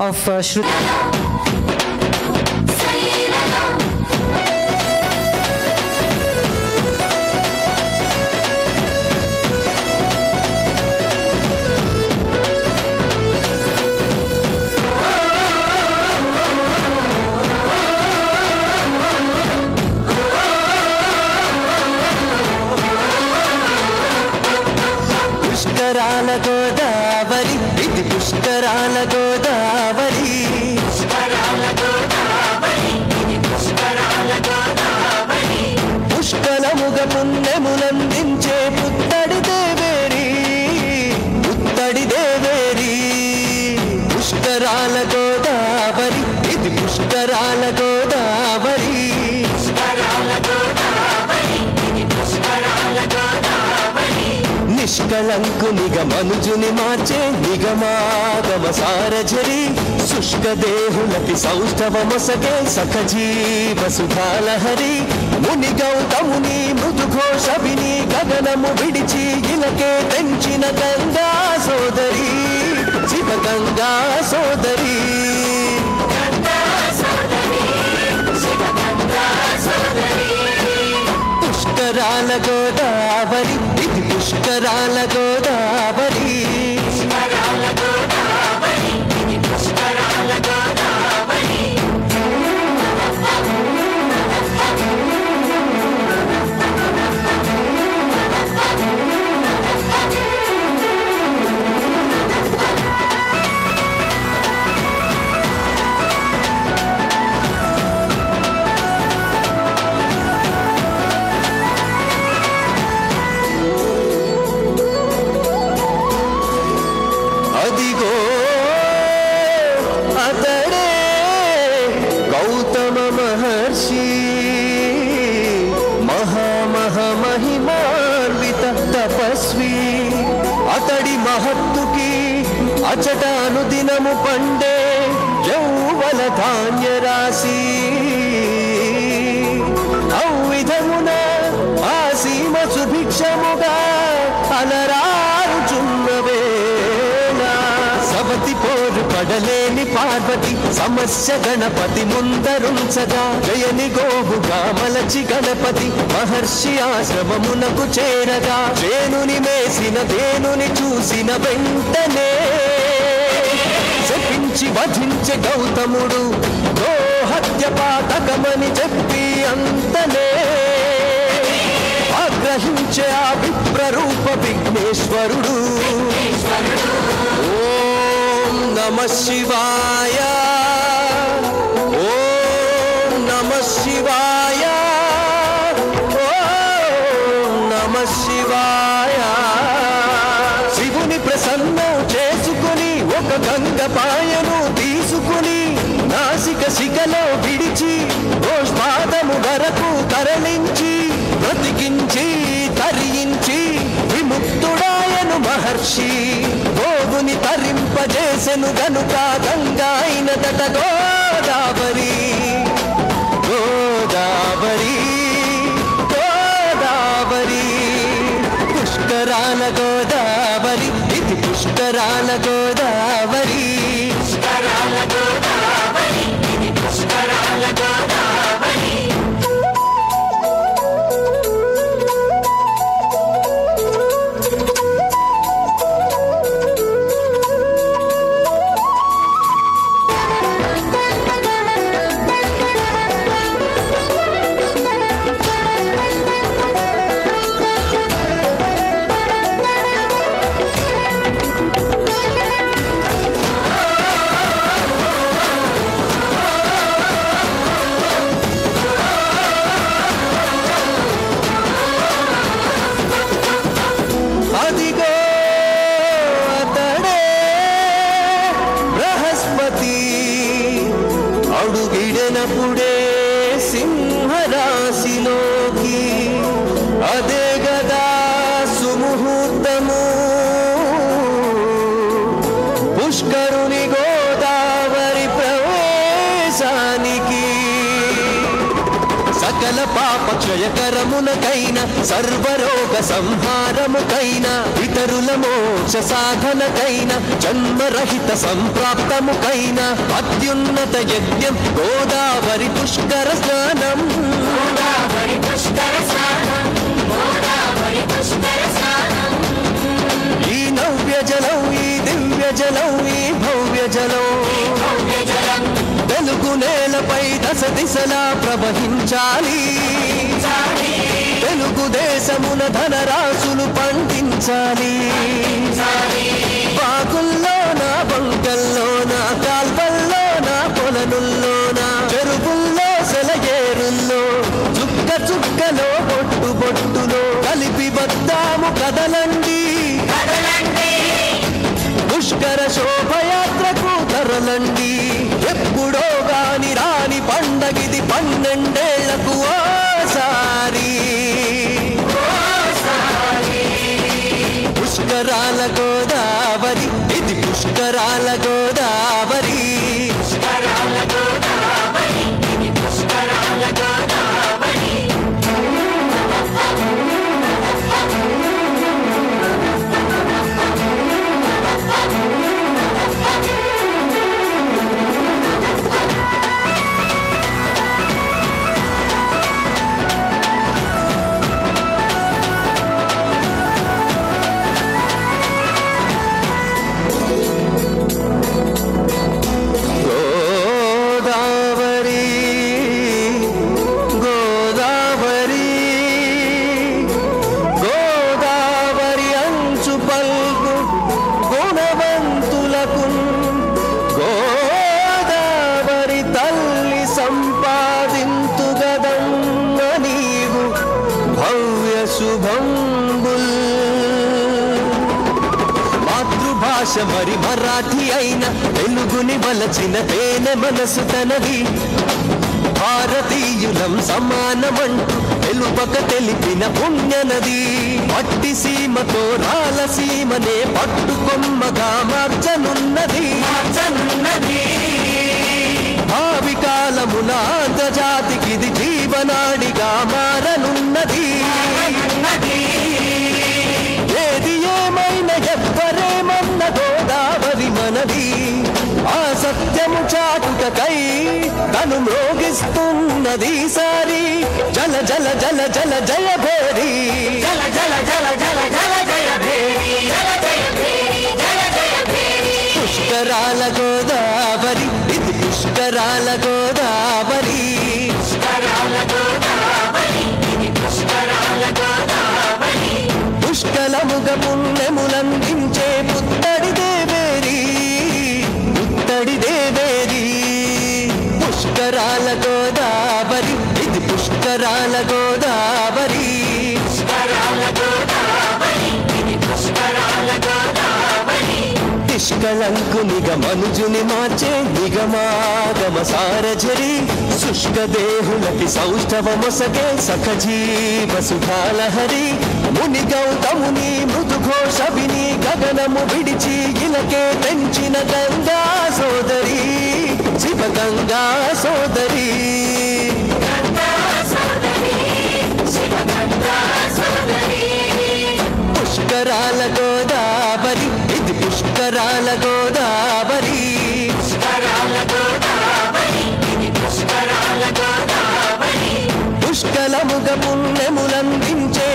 of uh, Shruti. పుష్కరాల గోదావరి ఇది పుష్కరాల గోదావరి 不能。నిష్కళంకునిగ మనుజుని మార్చే నిగమాగమ సారజరి శుష్క దేహులకి సౌష్ఠవమసకే సఖజీవ సుధాలహరి. ముని గౌతముని మృదుఘోష విని గగనము విడిచి ఇలకే తెంచిన గంగా సోదరి శివ గంగా సోదరి. పుష్కరాల గోదావరి పుష్కరాల గోదావరి గౌతమ మహర్షి మహామహమహిమాన్విత తపస్వి అతడి మహత్తుకి అచట అనుదినము పండే యౌవల ధాన్య రాశి విధమున ఆ సీమ సుభిక్షముగా అలర సమస్య గణపతి ముందరుంచగా జయని గోవుగా మలచి గణపతి మహర్షి ఆశ్రమమునకు చేరగా వేణుని మేసిన దేనుని చూసిన వెంటనే శపించి వధించే గౌతముడు గోహత్య పాతకమని చెప్పి అంతనే ఆగ్రహించే ఆ విప్రరూప విఘ్నేశ్వరుడు. ఓం నమ శివాయ ఒక గంగ పాయను తీసుకుని నాసిక శిఖలో విడిచి గోష్పాదము వరకు తరలించి బ్రతికించి తరించి విముక్తుడాయను మహర్షి. గోవుని తరింపజేసెను గనుక గంగాయినదట గోదావరి. గోదావరి గోదావరి. పుష్కరాల గోదావరి ఇది పుష్కరాల గోదావరి అడుగిడనప్పుడే సింహరాశిలోకి అదే గదా సుముహూర్తము పుష్కరుని సకల పాప క్షయకరమునకైన సర్వరోగ సంహారముకైన ఇతరుల మోక్ష సాధనకైన జన్మరహిత సంప్రాప్తముకైన అత్యున్నత యజ్ఞం గోదావరి పుష్కర స్నానం. గోదావరి పుష్కర స్నానం గోదావరి పుష్కర స్నానం. ఈ నవ్య జలం ఈ దివ్య జలం ఈ భవ్య జలం. భవ్య జలం నేలపై దశ దిశలా ప్రవహించాలి. తెలుగుదేశమున ధనరాశులు పండించాలి. పుష్కరాల గోదావరి. ఇది పుష్కరాల గోదావరి. మాతృభాష మరి మరాఠీ అయిన తెలుగుని వలచిన తేనె మనసు తనది భారతీయులం సమానమంటూ తెలుపక తెలిపిన పుణ్యనది. పట్టి సీమతో రాలసీమనే పట్టుకొమ్మగా మార్చనున్నది. మార్చనున్నది. భావి కాలమున ఆంధ్రజాతికిది జీవనాడిగా మారనున్నది చాటుటకై తను మ్రోగిస్తున్నది సారి జల జల జల జల జయ భేరి. జల జల జల జల జల జయ భేరి. జల జయ భేరి జల జయ భేరి. పుష్కరాల గోదావరి ఇది పుష్కరాల గోదావరి. పుష్కలముగ పుణ్యములందించే పుత్తడి దేవేరి. పుత్తడి దేవేరి పుష్కరాల గోదావరి ఇది పుష్కరాల గోదావరి. నిష్కలంకు గోదావరి మనుజుని మార్చే నిగమాగమ సారజరి శుష్క దేహులకి సౌష్ఠవ సౌష్ఠవమొసగే సఖజీవ సుఖాలహరి ముని గౌతముని మృదుఘోష విని గగనము విడిచి ఇలకే తెంచిన గంగా మంగళముగ పుణ్యములందించే